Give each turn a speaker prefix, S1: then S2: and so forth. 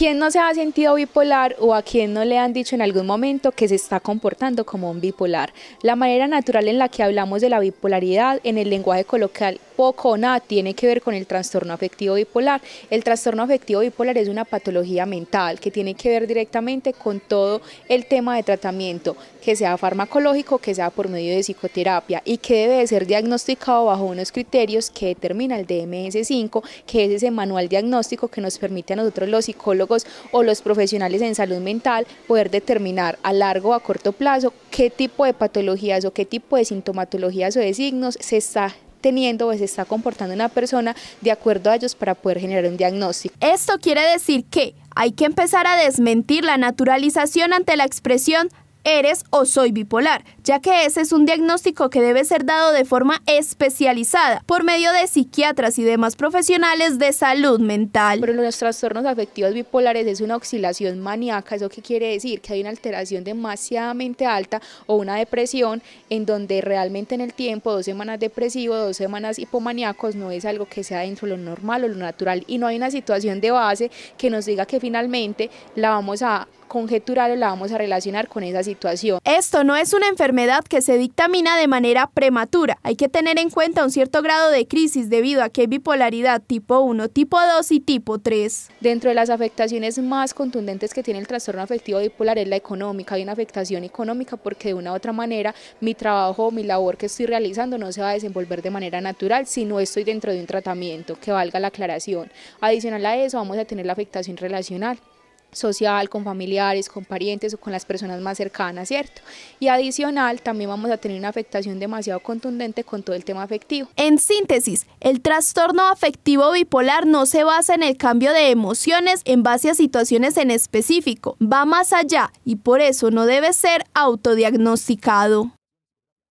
S1: ¿Quién no se ha sentido bipolar o a quién no le han dicho en algún momento que se está comportando como un bipolar? La manera natural en la que hablamos de la bipolaridad en el lenguaje coloquial poco o nada tiene que ver con el trastorno afectivo bipolar. El trastorno afectivo bipolar es una patología mental que tiene que ver directamente con todo el tema de tratamiento, que sea farmacológico, que sea por medio de psicoterapia y que debe de ser diagnosticado bajo unos criterios que determina el DMS5, que es ese manual diagnóstico que nos permite a nosotros los psicólogos o los profesionales en salud mental poder determinar a largo o a corto plazo qué tipo de patologías o qué tipo de sintomatologías o de signos se está teniendo o se está comportando una persona de acuerdo a ellos para poder generar un diagnóstico.
S2: Esto quiere decir que hay que empezar a desmentir la naturalización ante la expresión eres o soy bipolar, ya que ese es un diagnóstico que debe ser dado de forma especializada por medio de psiquiatras y demás profesionales de salud mental.
S1: Pero los trastornos afectivos bipolares es una oscilación maníaca, ¿eso qué quiere decir? Que hay una alteración demasiadamente alta o una depresión en donde realmente en el tiempo, dos semanas depresivo, dos semanas hipomaníacos, no es algo que sea dentro de lo normal o lo natural y no hay una situación de base que nos diga que finalmente la vamos a conjeturar o la vamos a relacionar con esa situación.
S2: Esto no es una enfermedad que se dictamina de manera prematura. Hay que tener en cuenta un cierto grado de crisis debido a que hay bipolaridad tipo 1, tipo 2 y tipo 3.
S1: Dentro de las afectaciones más contundentes que tiene el trastorno afectivo bipolar es la económica. Hay una afectación económica porque de una u otra manera mi trabajo mi labor que estoy realizando no se va a desenvolver de manera natural si no estoy dentro de un tratamiento, que valga la aclaración. Adicional a eso vamos a tener la afectación relacional social, con familiares, con parientes o con las personas más cercanas, ¿cierto? Y adicional, también vamos a tener una afectación demasiado contundente con todo el tema afectivo.
S2: En síntesis, el trastorno afectivo bipolar no se basa en el cambio de emociones en base a situaciones en específico, va más allá y por eso no debe ser autodiagnosticado.